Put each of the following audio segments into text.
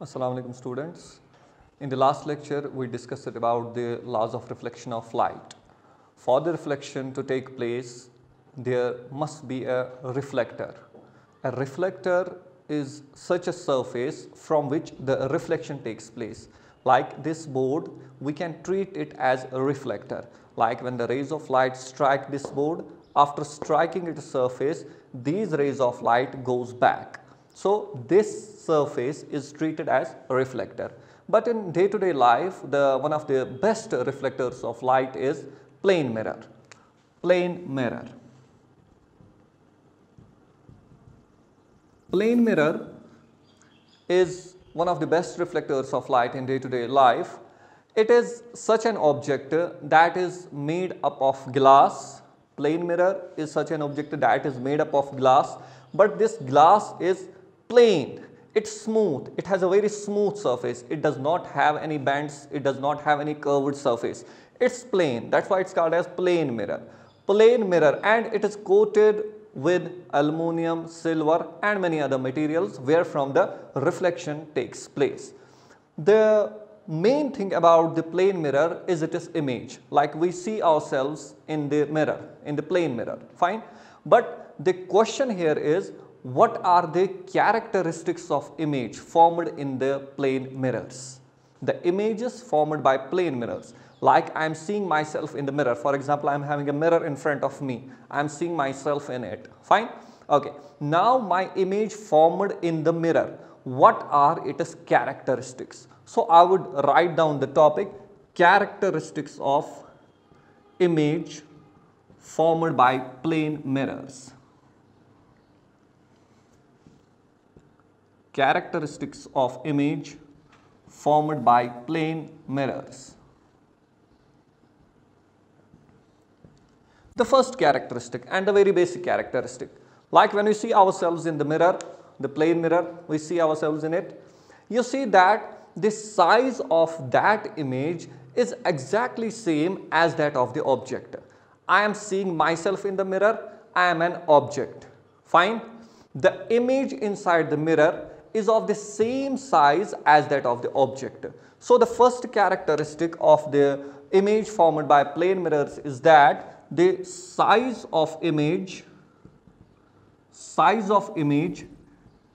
Assalamu alaikum students. In the last lecture we discussed about the laws of reflection of light. For the reflection to take place there must be a reflector. A reflector is such a surface from which the reflection takes place. Like this board we can treat it as a reflector. Like when the rays of light strike this board after striking its surface these rays of light goes back. So, this surface is treated as a reflector. But in day to day life, the one of the best reflectors of light is plane mirror. Plane mirror. Plane mirror is one of the best reflectors of light in day to day life. It is such an object that is made up of glass. Plane mirror is such an object that is made up of glass, but this glass is plane it's smooth. It has a very smooth surface. It does not have any bends it does not have any curved surface. It's plain. That's why it's called as plane mirror. Plane mirror. And it is coated with aluminum silver and many other materials where from the reflection takes place. The main thing about the plane mirror is it is image like we see ourselves in the mirror in the plane mirror. Fine. But the question here is what are the characteristics of image formed in the plane mirrors. The images formed by plane mirrors. Like I am seeing myself in the mirror. For example I am having a mirror in front of me. I am seeing myself in it. Fine? Okay. Now my image formed in the mirror. What are its characteristics? So I would write down the topic characteristics of image formed by plane mirrors characteristics of image formed by plane mirrors. The first characteristic and the very basic characteristic like when we see ourselves in the mirror, the plane mirror, we see ourselves in it, you see that the size of that image is exactly same as that of the object. I am seeing myself in the mirror, I am an object, fine. The image inside the mirror is of the same size as that of the object. So, the first characteristic of the image formed by plane mirrors is that the size of image size of image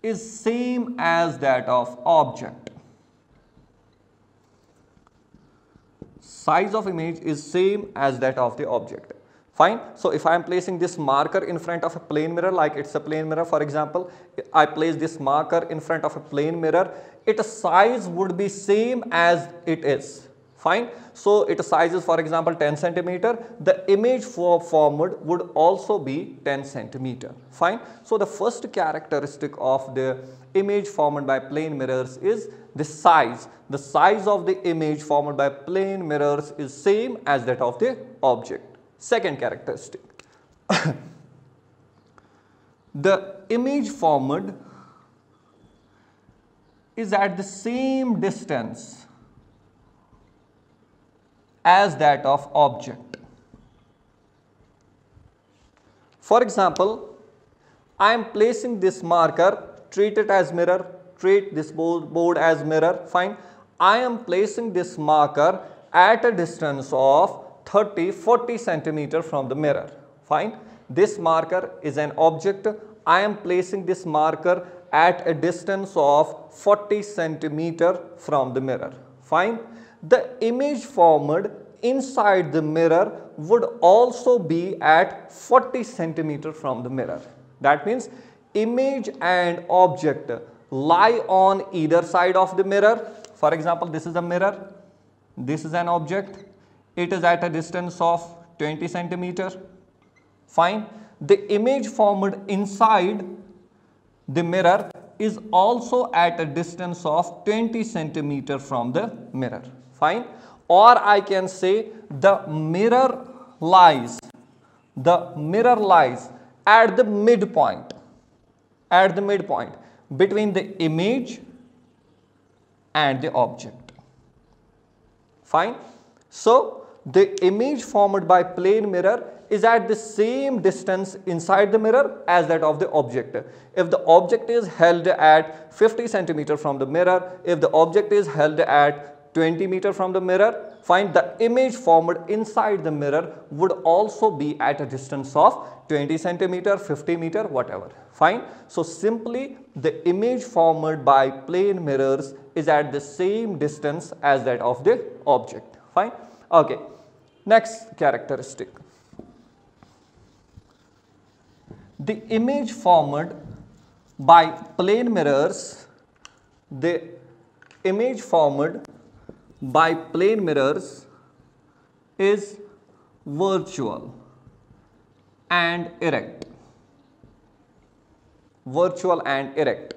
is same as that of object. Size of image is same as that of the object. Fine. So, if I am placing this marker in front of a plane mirror like it is a plane mirror for example, I place this marker in front of a plane mirror, its size would be same as it is. Fine. So, its size is for example 10 centimeter, the image for formed would also be 10 centimeter. Fine. So, the first characteristic of the image formed by plane mirrors is the size. The size of the image formed by plane mirrors is same as that of the object. Second characteristic. the image formed is at the same distance as that of object. For example, I am placing this marker, treat it as mirror, treat this board, board as mirror, fine. I am placing this marker at a distance of 30 40 centimeter from the mirror. Fine. This marker is an object. I am placing this marker at a distance of 40 centimeter from the mirror. Fine. The image formed inside the mirror would also be at 40 centimeter from the mirror. That means image and object lie on either side of the mirror. For example this is a mirror. This is an object it is at a distance of 20 centimeter. Fine. The image formed inside the mirror is also at a distance of 20 centimeter from the mirror. Fine. Or I can say the mirror lies the mirror lies at the midpoint at the midpoint between the image and the object. Fine. So the image formed by plane mirror is at the same distance inside the mirror as that of the object. If the object is held at 50 centimeter from the mirror, if the object is held at 20 meter from the mirror, find the image formed inside the mirror would also be at a distance of 20 centimeter, 50 meter, whatever. Fine. So, simply the image formed by plane mirrors is at the same distance as that of the object. Fine. Okay. Next characteristic. The image formed by plane mirrors, the image formed by plane mirrors is virtual and erect. Virtual and erect.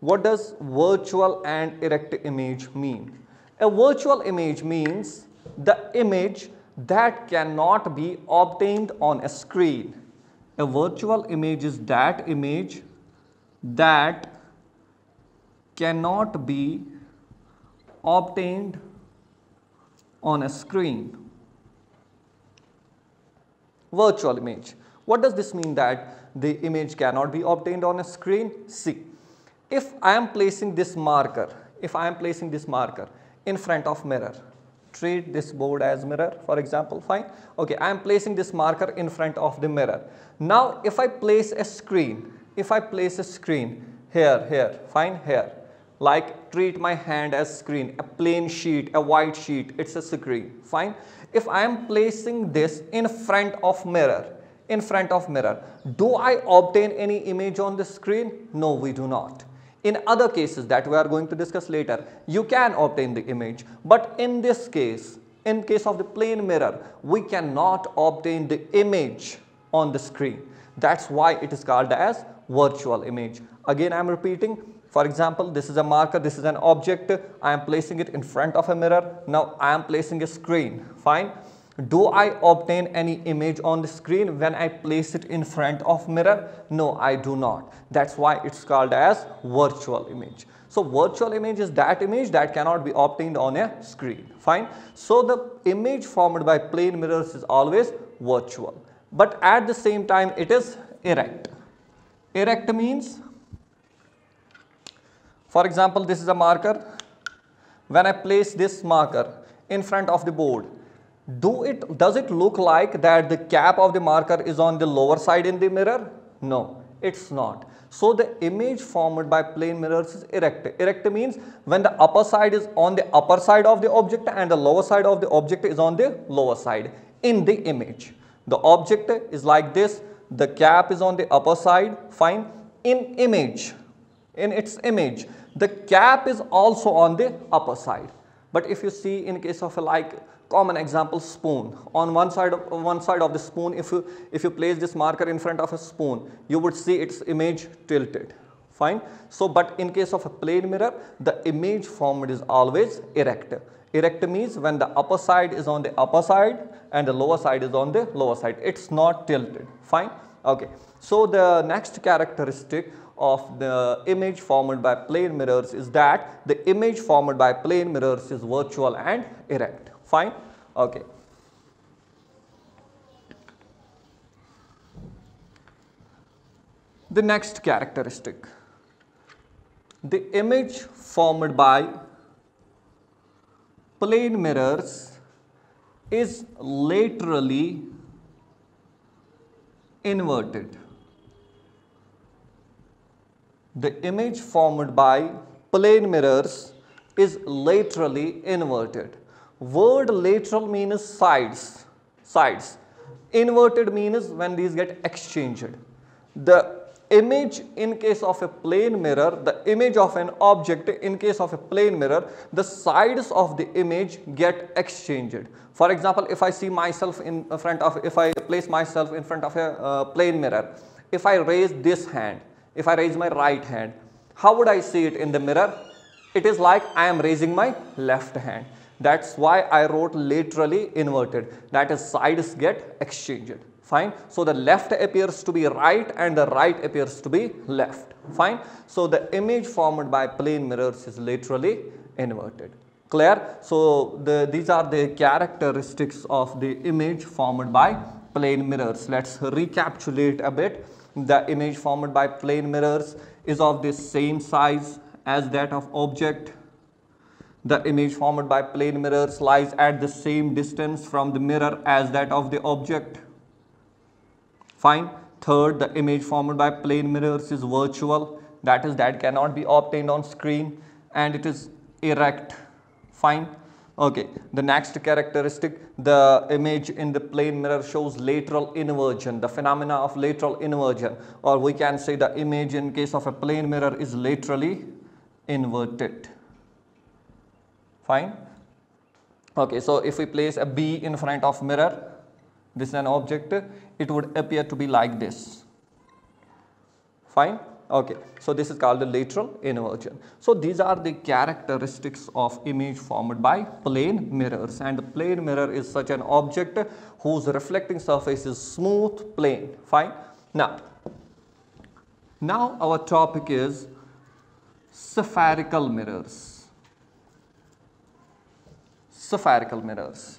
What does virtual and erect image mean? A virtual image means the image that cannot be obtained on a screen. A virtual image is that image that cannot be obtained on a screen. Virtual image. What does this mean that the image cannot be obtained on a screen? See, if I am placing this marker, if I am placing this marker in front of mirror, treat this board as mirror for example, fine. Okay, I am placing this marker in front of the mirror. Now, if I place a screen, if I place a screen here, here, fine, here, like treat my hand as screen, a plain sheet, a white sheet, it's a screen, fine. If I am placing this in front of mirror, in front of mirror, do I obtain any image on the screen? No, we do not. In other cases that we are going to discuss later, you can obtain the image. But in this case, in case of the plane mirror, we cannot obtain the image on the screen. That's why it is called as virtual image. Again, I am repeating. For example, this is a marker, this is an object. I am placing it in front of a mirror. Now, I am placing a screen. Fine. Do I obtain any image on the screen when I place it in front of mirror? No, I do not. That's why it's called as virtual image. So, virtual image is that image that cannot be obtained on a screen. Fine. So, the image formed by plane mirrors is always virtual. But at the same time, it is erect. Erect means, for example, this is a marker. When I place this marker in front of the board, do it, does it look like that the cap of the marker is on the lower side in the mirror? No, it's not. So the image formed by plane mirrors is erect. Erect means when the upper side is on the upper side of the object and the lower side of the object is on the lower side in the image. The object is like this, the cap is on the upper side, fine. In image, in its image, the cap is also on the upper side. But if you see in case of a like common example spoon. On one side of one side of the spoon if you if you place this marker in front of a spoon you would see its image tilted. Fine? So but in case of a plane mirror the image formed is always erect. Erect means when the upper side is on the upper side and the lower side is on the lower side. It's not tilted. Fine? Okay. So the next characteristic of the image formed by plane mirrors is that the image formed by plane mirrors is virtual and erect Fine? Okay. The next characteristic, the image formed by plane mirrors is laterally inverted. The image formed by plane mirrors is laterally inverted. Word lateral means sides, sides. Inverted means when these get exchanged. The image in case of a plane mirror, the image of an object in case of a plane mirror, the sides of the image get exchanged. For example, if I see myself in front of, if I place myself in front of a uh, plane mirror, if I raise this hand, if I raise my right hand, how would I see it in the mirror? It is like I am raising my left hand. That's why I wrote laterally inverted. That is sides get exchanged. Fine. So the left appears to be right and the right appears to be left. Fine. So the image formed by plane mirrors is laterally inverted. Clear? So, the, these are the characteristics of the image formed by plane mirrors. Let's recapitulate a bit. The image formed by plane mirrors is of the same size as that of object. The image formed by plane mirrors lies at the same distance from the mirror as that of the object. Fine. Third, the image formed by plane mirrors is virtual. That is that cannot be obtained on screen and it is erect. Fine. Okay, the next characteristic, the image in the plane mirror shows lateral inversion, the phenomena of lateral inversion or we can say the image in case of a plane mirror is laterally inverted. Fine. Okay, so if we place a B in front of mirror, this is an object, it would appear to be like this. Fine. Okay, so this is called the lateral inversion. So these are the characteristics of image formed by plane mirrors and the plane mirror is such an object whose reflecting surface is smooth plane. Fine. Now, now our topic is spherical mirrors. Spherical mirrors.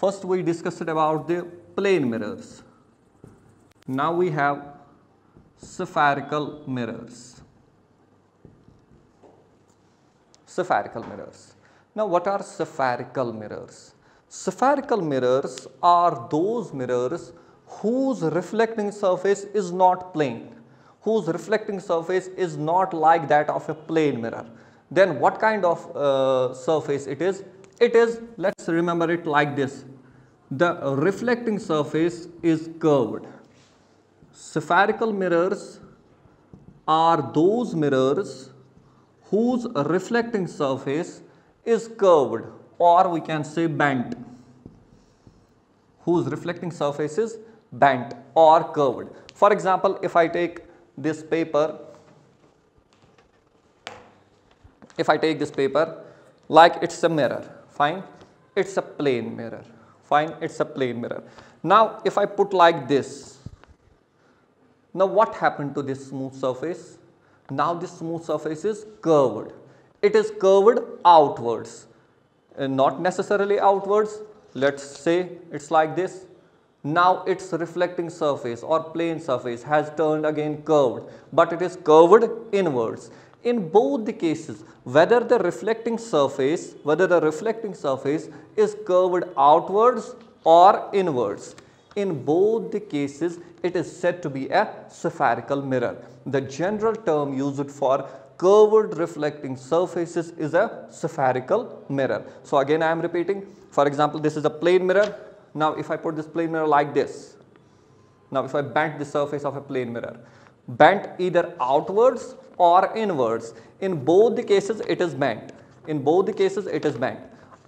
First we discussed about the plane mirrors. Now we have spherical mirrors. Spherical mirrors. Now what are spherical mirrors? Spherical mirrors are those mirrors whose reflecting surface is not plane, whose reflecting surface is not like that of a plane mirror. Then what kind of uh, surface it is? It is, let's remember it like this, the reflecting surface is curved Spherical mirrors are those mirrors whose reflecting surface is curved or we can say bent whose reflecting surface is bent or curved. For example, if I take this paper, if I take this paper like it's a mirror, fine, it's a plane mirror, fine, it's a plane mirror. Now, if I put like this, now what happened to this smooth surface? Now this smooth surface is curved. It is curved outwards, and not necessarily outwards. Let's say it's like this. Now its reflecting surface or plane surface has turned again curved, but it is curved inwards. In both the cases, whether the reflecting surface, whether the reflecting surface is curved outwards or inwards, in both the cases it is said to be a spherical mirror. The general term used for curved reflecting surfaces is a spherical mirror. So again I am repeating for example this is a plane mirror. Now if I put this plane mirror like this, now if I bend the surface of a plane mirror, bent either outwards or inwards, in both the cases it is bent, in both the cases it is bent.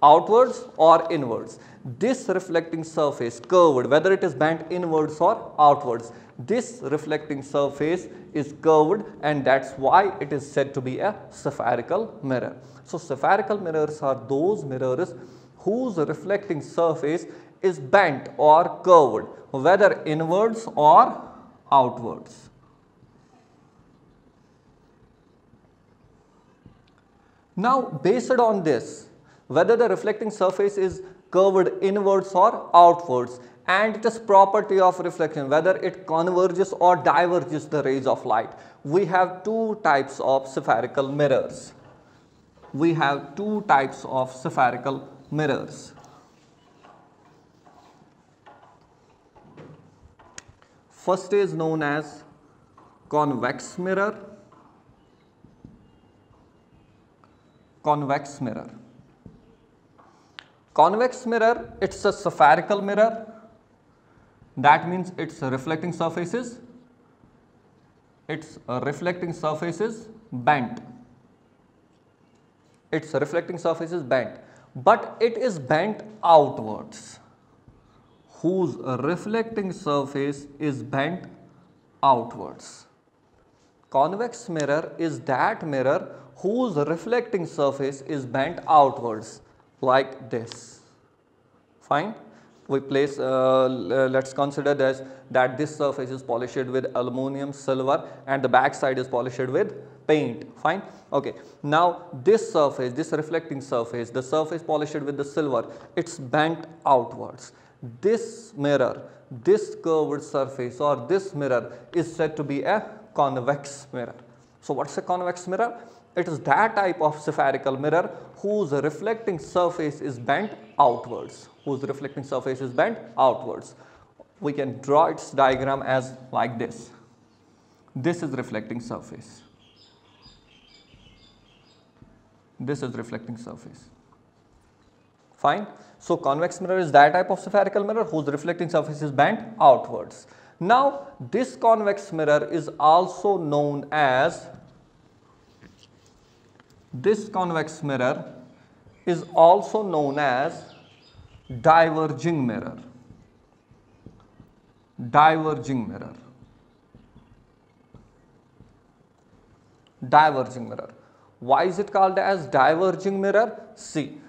Outwards or inwards. This reflecting surface curved whether it is bent inwards or outwards. This reflecting surface is curved and that's why it is said to be a spherical mirror. So spherical mirrors are those mirrors whose reflecting surface is bent or curved whether inwards or outwards. Now based on this whether the reflecting surface is curved inwards or outwards and its property of reflection whether it converges or diverges the rays of light. We have two types of spherical mirrors. We have two types of spherical mirrors. First is known as convex mirror. Convex mirror. Convex mirror, it's a spherical mirror. That means its reflecting surfaces, its reflecting surfaces bent. Its reflecting surfaces bent, but it is bent outwards. Whose reflecting surface is bent outwards. Convex mirror is that mirror whose reflecting surface is bent outwards like this. Fine. we place uh, let's consider this that this surface is polished with aluminum silver and the back side is polished with paint. Fine. Okay. Now this surface this reflecting surface the surface polished with the silver it's bent outwards. This mirror this curved surface or this mirror is said to be a convex mirror. So what's a convex mirror it is that type of spherical mirror whose reflecting surface is bent outwards, whose reflecting surface is bent outwards. We can draw its diagram as like this. This is reflecting surface. This is reflecting surface. Fine. So, convex mirror is that type of spherical mirror whose reflecting surface is bent outwards. Now, this convex mirror is also known as this convex mirror is also known as diverging mirror. Diverging mirror. Diverging mirror. Why is it called as diverging mirror? See,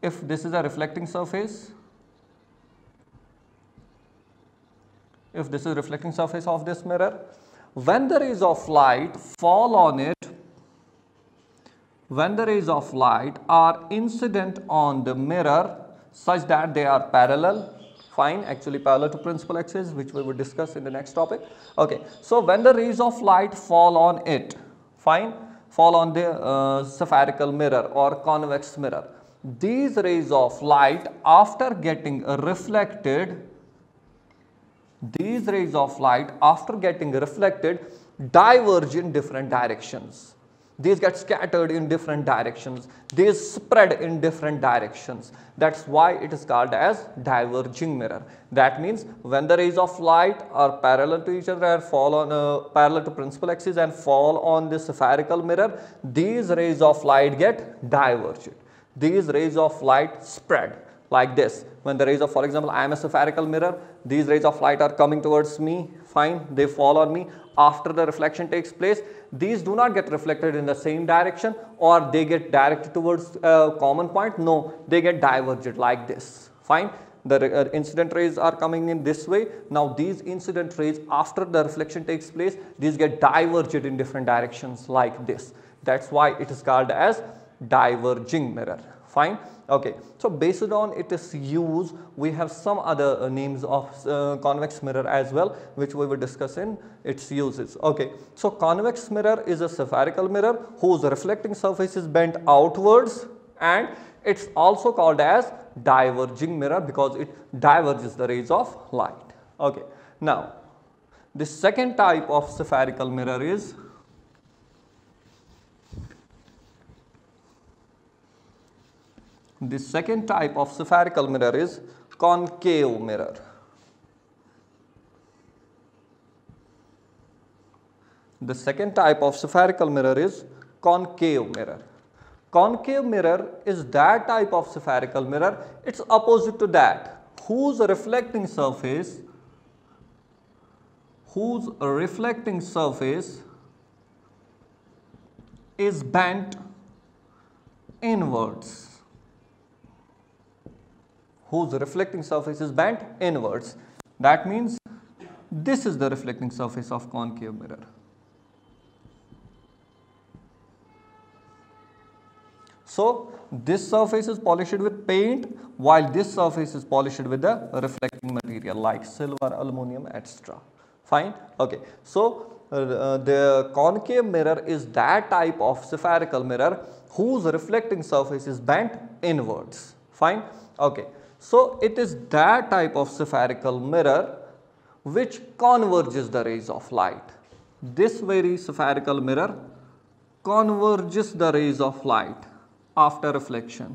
if this is a reflecting surface, if this is reflecting surface of this mirror, when the rays of light fall on it, when the rays of light are incident on the mirror such that they are parallel fine actually parallel to principal axis which we will discuss in the next topic. Okay so when the rays of light fall on it fine fall on the uh, spherical mirror or convex mirror these rays of light after getting reflected these rays of light after getting reflected diverge in different directions these get scattered in different directions. These spread in different directions. That's why it is called as diverging mirror. That means when the rays of light are parallel to each other and fall on uh, parallel to principal axis and fall on this spherical mirror, these rays of light get diverged. These rays of light spread like this. When the rays of, for example, I am a spherical mirror, these rays of light are coming towards me, fine, they fall on me. After the reflection takes place, these do not get reflected in the same direction or they get directed towards a common point. No, they get diverged like this, fine. The uh, incident rays are coming in this way. Now, these incident rays after the reflection takes place, these get diverged in different directions like this. That's why it is called as diverging mirror, fine. Okay, so based on its use, we have some other uh, names of uh, convex mirror as well, which we will discuss in its uses. Okay, so convex mirror is a spherical mirror whose reflecting surface is bent outwards and it's also called as diverging mirror because it diverges the rays of light. Okay, now the second type of spherical mirror is The second type of spherical mirror is concave mirror. The second type of spherical mirror is concave mirror. Concave mirror is that type of spherical mirror, it's opposite to that, whose reflecting surface, whose reflecting surface is bent inwards whose reflecting surface is bent inwards. That means this is the reflecting surface of concave mirror. So, this surface is polished with paint while this surface is polished with the reflecting material like silver, aluminum, etc. Fine. Okay. So, uh, the concave mirror is that type of spherical mirror whose reflecting surface is bent inwards. Fine. Okay. So, it is that type of spherical mirror which converges the rays of light. This very spherical mirror converges the rays of light after reflection.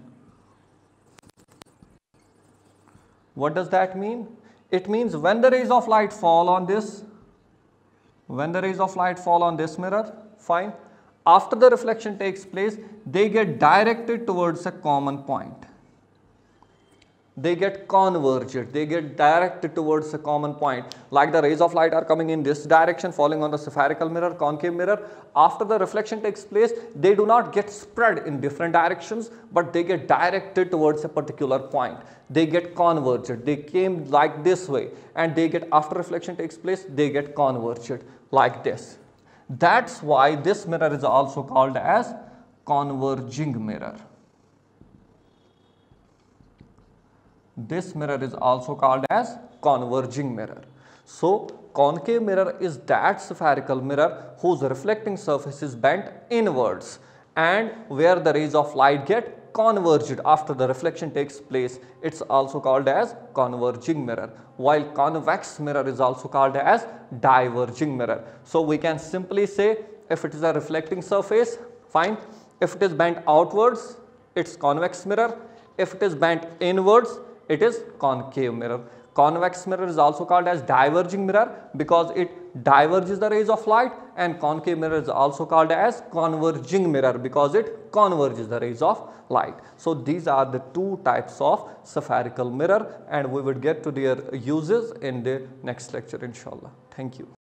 What does that mean? It means when the rays of light fall on this, when the rays of light fall on this mirror, fine. After the reflection takes place, they get directed towards a common point they get converged, they get directed towards a common point. Like the rays of light are coming in this direction falling on the spherical mirror, concave mirror. After the reflection takes place, they do not get spread in different directions, but they get directed towards a particular point. They get converged, they came like this way and they get after reflection takes place, they get converged like this. That's why this mirror is also called as converging mirror. This mirror is also called as converging mirror. So, concave mirror is that spherical mirror whose reflecting surface is bent inwards and where the rays of light get converged after the reflection takes place. It is also called as converging mirror while convex mirror is also called as diverging mirror. So, we can simply say if it is a reflecting surface fine, if it is bent outwards it is convex mirror, if it is bent inwards it is concave mirror. Convex mirror is also called as diverging mirror because it diverges the rays of light and concave mirror is also called as converging mirror because it converges the rays of light. So, these are the two types of spherical mirror and we would get to their uses in the next lecture inshallah. Thank you.